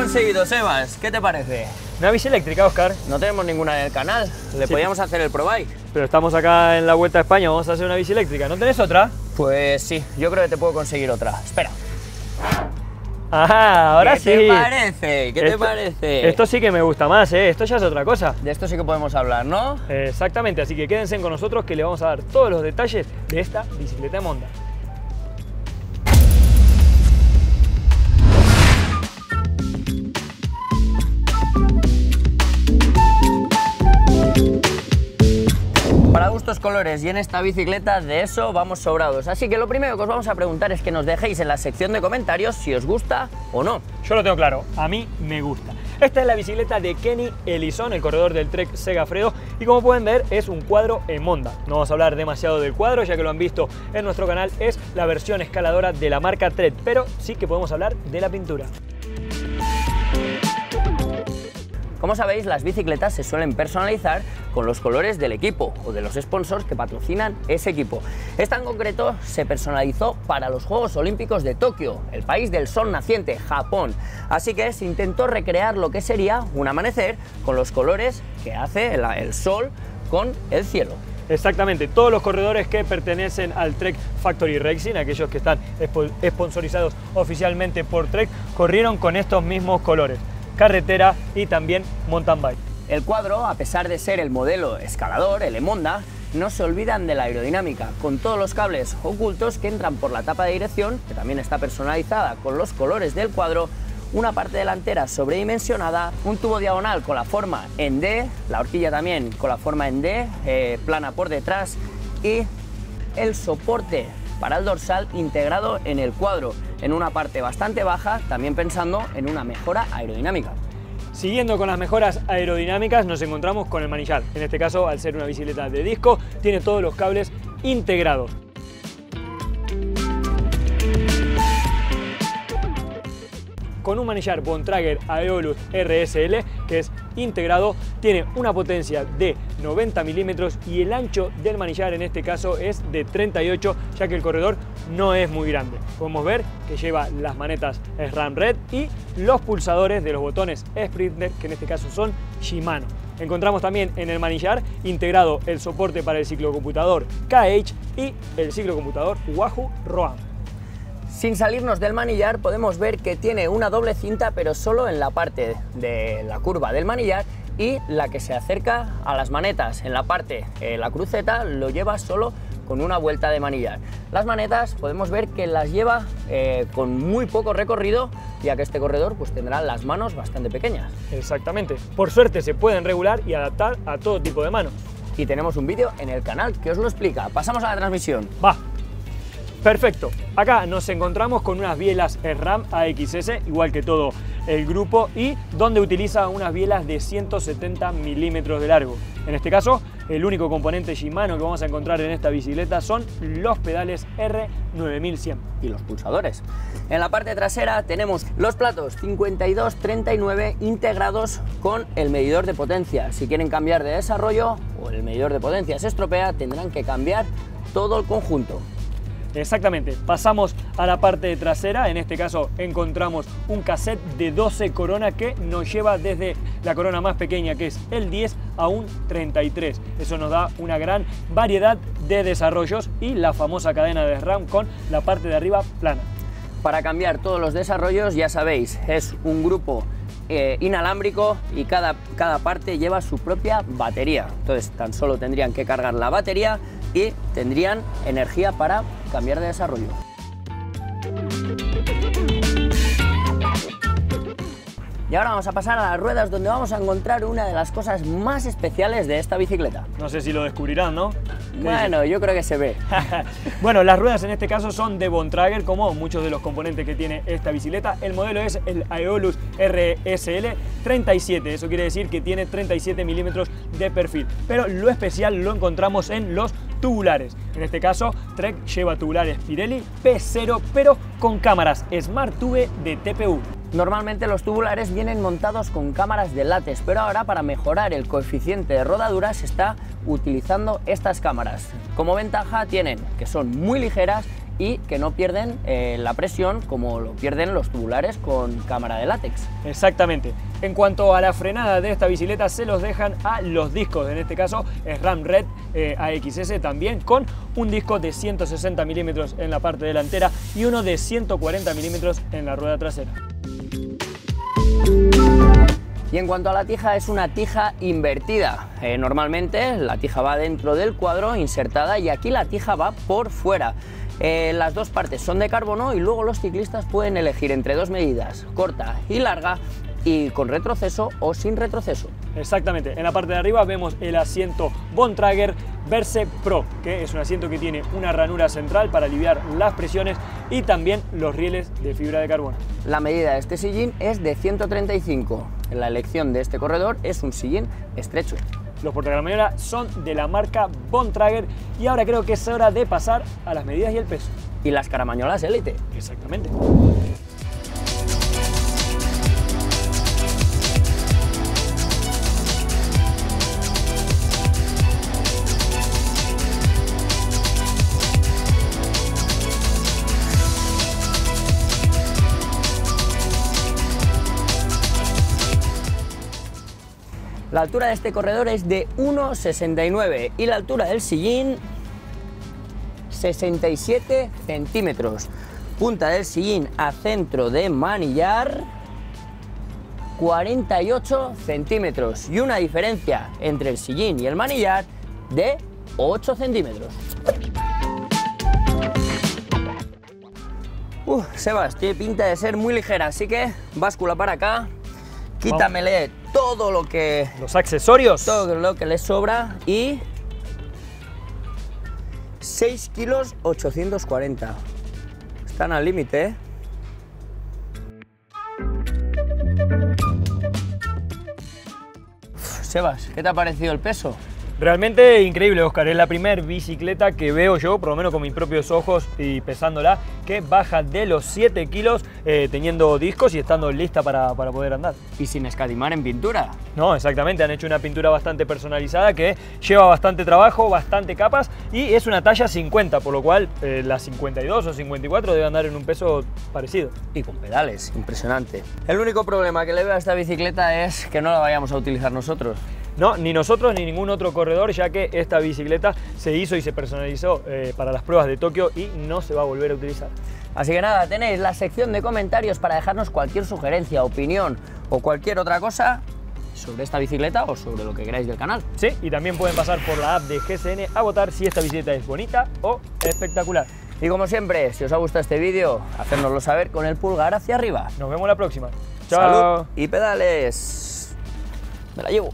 conseguido, Sebas. ¿Qué te parece? Una bici eléctrica, Oscar. No tenemos ninguna en el canal. Le podíamos hacer el ProBike. Pero estamos acá en la Vuelta a España, vamos a hacer una bici eléctrica. ¿No tenés otra? Pues sí, yo creo que te puedo conseguir otra. Espera. Ajá, ahora ¿Qué sí. te parece? ¿Qué te Esto- parece? Esto sí que me gusta más, ¿eh? Esto ya es otra cosa. De esto sí que podemos hablar, ¿no? Exactamente, así que quédense con nosotros que le vamos a dar todos los detalles de esta bicicleta Monda. Colores y en esta bicicleta de eso vamos sobrados. Así que lo primero que os vamos a preguntar es que nos dejéis en la sección de comentarios si os gusta o no. Yo lo tengo claro, a mí me gusta. Esta es la bicicleta de Kenny Elison, el corredor del Trek Segafredo, y como pueden ver es un cuadro en Monda. No vamos a hablar demasiado del cuadro, ya que lo han visto en nuestro canal, es la versión escaladora de la marca Trek, pero sí que podemos hablar de la pintura. Como sabéis, las bicicletas se suelen personalizar con los colores del equipo o de los sponsors que patrocinan ese equipo. Esta en concreto se personalizó para los Juegos Olímpicos de Tokio, el país del sol naciente, Japón. Así que se intentó recrear lo que sería un amanecer con los colores que hace el, sol con el cielo. Exactamente, todos los corredores que pertenecen al Trek Factory Racing, aquellos que están sponsorizados oficialmente por Trek, corrieron con estos mismos colores, carretera y también mountain bike. El cuadro, a pesar de ser el modelo escalador, el Emonda, no se olvidan de la aerodinámica, con todos los cables ocultos que entran por la tapa de dirección, que también está personalizada con los colores del cuadro, una parte delantera sobredimensionada, un tubo diagonal con la forma en D, la horquilla también con la forma en D, eh, plana por detrás y el soporte para el dorsal integrado en el cuadro, en una parte bastante baja, también pensando en una mejora aerodinámica. Siguiendo con las mejoras aerodinámicas nos encontramos con el manillar. En este caso, al ser una bicicleta de disco, tiene todos los cables integrados. Con un manillar Bontrager Aeolus RSL que es integrado, tiene una potencia de 90 milímetros y el ancho del manillar en este caso es de 38 ya que el corredor no es muy grande. Podemos ver que lleva las manetas SRAM Red y los pulsadores de los botones Sprinter que en este caso son Shimano. Encontramos también en el manillar integrado el soporte para el ciclocomputador KH y el ciclocomputador Wahoo Roam. Sin salirnos del manillar podemos ver que tiene una doble cinta pero solo en la parte de la curva del manillar y la que se acerca a las manetas en la parte, eh, la cruceta lo lleva solo con una vuelta de manillar. Las manetas podemos ver que las lleva eh, con muy poco recorrido ya que este corredor pues tendrá las manos bastante pequeñas. Exactamente. Por suerte se pueden regular y adaptar a todo tipo de manos. Y tenemos un vídeo en el canal que os lo explica. Pasamos a la transmisión. Va. Perfecto. Acá nos encontramos con unas bielas RAM AXS, igual que todo el grupo, y donde utiliza unas bielas de 170 milímetros de largo. En este caso, el único componente Shimano que vamos a encontrar en esta bicicleta son los pedales R9100. y los pulsadores. En la parte trasera tenemos los platos 52-39 integrados con el medidor de potencia. Si quieren cambiar de desarrollo o el medidor de potencia se estropea, tendrán que cambiar todo el conjunto. Exactamente, pasamos a la parte trasera, en este caso encontramos un cassette de 12 corona que nos lleva desde la corona más pequeña que es el 10 a un 33. Eso nos da una gran variedad de desarrollos y la famosa cadena de RAM con la parte de arriba plana. Para cambiar todos los desarrollos, ya sabéis, es un grupo eh, inalámbrico y cada, cada parte lleva su propia batería. Entonces tan solo tendrían que cargar la batería y tendrían energía para cambiar de desarrollo. Y ahora vamos a pasar a las ruedas donde vamos a encontrar una de las cosas más especiales de esta bicicleta. No sé si lo descubrirán, ¿no? ¿Qué Bueno, yo creo que se ve. bueno, las ruedas en este caso son de Bontrager, como muchos de los componentes que tiene esta bicicleta. El modelo es el Aeolus RSL 37, eso quiere decir que tiene 37 milímetros de perfil. Pero lo especial lo encontramos en los tubulares. En este caso, Trek lleva tubulares Pirelli P0, pero con cámaras Smart Tube de TPU. Normalmente los tubulares vienen montados con cámaras de látex, pero ahora para mejorar el coeficiente de rodadura se está utilizando estas cámaras. Como ventaja tienen que son muy ligeras y que no pierden eh, la presión como lo pierden los tubulares con cámara de látex. Exactamente. En cuanto a la frenada de esta bicicleta, se los dejan a los discos, en este caso es Ram Red eh, AXS también, con un disco de 160 milímetros en la parte delantera y uno de 140 milímetros en la rueda trasera. Y en cuanto a la tija, es una tija invertida. Eh, normalmente la tija va dentro del cuadro insertada y aquí la tija va por fuera. Eh, las dos partes son de carbono y luego los ciclistas pueden elegir entre dos medidas, corta y larga, y con retroceso o sin retroceso. Exactamente, en la parte de arriba vemos el asiento Bontrager Verse Pro, que es un asiento que tiene una ranura central para aliviar las presiones y también los rieles de fibra de carbono. La medida de este sillín es de 135. La elección de este corredor es un sillín estrecho. Los portacaramañola son de la marca Bontrager y ahora creo que es hora de pasar a las medidas y el peso. Y las caramañolas élite. Exactamente. La altura de este corredor es de 1,69 y la altura del sillín 67 centímetros. Punta del sillín a centro de manillar 48 centímetros y una diferencia entre el sillín y el manillar de 8 centímetros. Uf, Sebas, tiene pinta de ser muy ligera, así que báscula para acá, quítamele todo lo que... Los accesorios. Todo lo que le sobra y... 6 kilos 840. Están al límite, ¿eh? Sebas, ¿qué te ha parecido el peso? Realmente increíble, Oscar. Es la primera bicicleta que veo yo, por lo menos con mis propios ojos y pesándola, que baja de los 7 kilos eh, teniendo discos y estando lista para, para, poder andar. Y sin escatimar en pintura. No, exactamente. Han hecho una pintura bastante personalizada que lleva bastante trabajo, bastante capas y es una talla 50, por lo cual eh, la 52 o 54 debe andar en un peso parecido. Y con pedales, impresionante. El único problema que le veo a esta bicicleta es que no la vayamos a utilizar nosotros. No, ni nosotros ni ningún otro corredor, ya que esta bicicleta se hizo y se personalizó eh, para las pruebas de Tokio y no se va a volver a utilizar. Así que nada, tenéis la sección de comentarios para dejarnos cualquier sugerencia, opinión o cualquier otra cosa sobre esta bicicleta o sobre lo que queráis del canal. Sí, y también pueden pasar por la app de GSN a votar si esta bicicleta es bonita o espectacular. Y como siempre, si os ha gustado este vídeo, hacérnoslo saber con el pulgar hacia arriba. Nos vemos la próxima. Chao. Salud y pedales. Me la llevo.